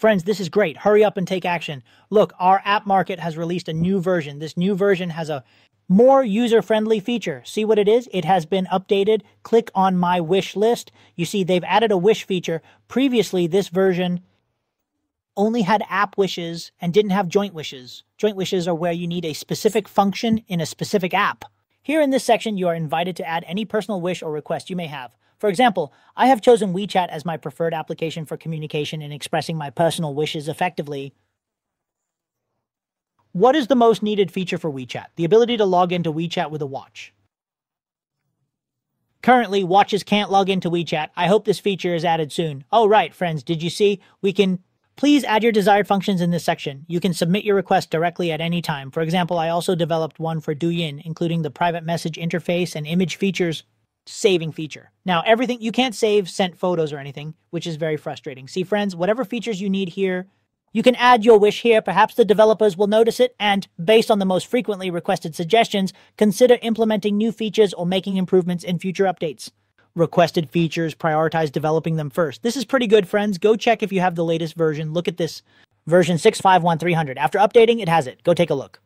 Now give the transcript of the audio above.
Friends, this is great. Hurry up and take action. Look, our app market has released a new version. This new version has a more user friendly feature. See what it is? It has been updated. Click on my wish list. You see, they've added a wish feature. Previously, this version only had app wishes and didn't have joint wishes. Joint wishes are where you need a specific function in a specific app. Here in this section, you are invited to add any personal wish or request you may have. For example, I have chosen WeChat as my preferred application for communication and expressing my personal wishes effectively. What is the most needed feature for WeChat? The ability to log into WeChat with a watch. Currently, watches can't log into WeChat. I hope this feature is added soon. Oh, right, friends, did you see? We can Please add your desired functions in this section. You can submit your request directly at any time. For example, I also developed one for Douyin, including the private message interface and image features saving feature. Now, everything you can't save sent photos or anything, which is very frustrating. See, friends, whatever features you need here, you can add your wish here. Perhaps the developers will notice it and, based on the most frequently requested suggestions, consider implementing new features or making improvements in future updates. Requested features, prioritize developing them first. This is pretty good, friends. Go check if you have the latest version. Look at this version 651300. After updating, it has it. Go take a look.